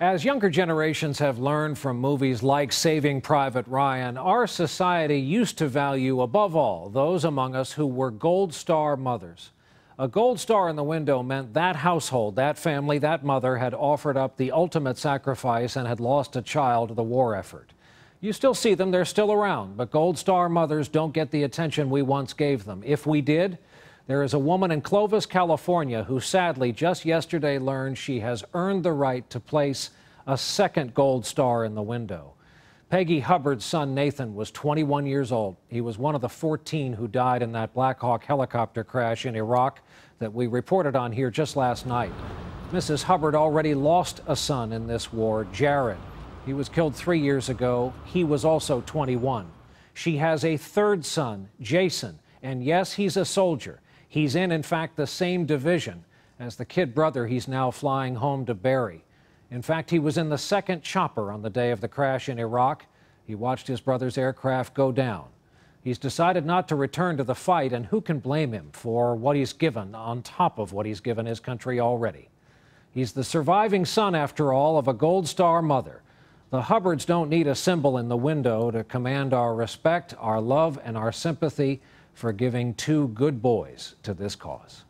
As younger generations have learned from movies like Saving Private Ryan, our society used to value above all those among us who were Gold Star mothers. A gold star in the window meant that household, that family, that mother had offered up the ultimate sacrifice and had lost a child to the war effort. You still see them, they're still around, but Gold Star mothers don't get the attention we once gave them. If we did, there is a woman in Clovis, California, who sadly just yesterday learned she has earned the right to place a second gold star in the window. Peggy Hubbard's son Nathan was 21 years old. He was one of the 14 who died in that Black Hawk helicopter crash in Iraq that we reported on here just last night. Mrs. Hubbard already lost a son in this war, Jared. He was killed three years ago. He was also 21. She has a third son, Jason, and yes, he's a soldier. He's in, in fact, the same division as the kid brother he's now flying home to bury. In fact, he was in the second chopper on the day of the crash in Iraq. He watched his brother's aircraft go down. He's decided not to return to the fight, and who can blame him for what he's given on top of what he's given his country already? He's the surviving son, after all, of a Gold Star mother. The Hubbards don't need a symbol in the window to command our respect, our love, and our sympathy for giving two good boys to this cause.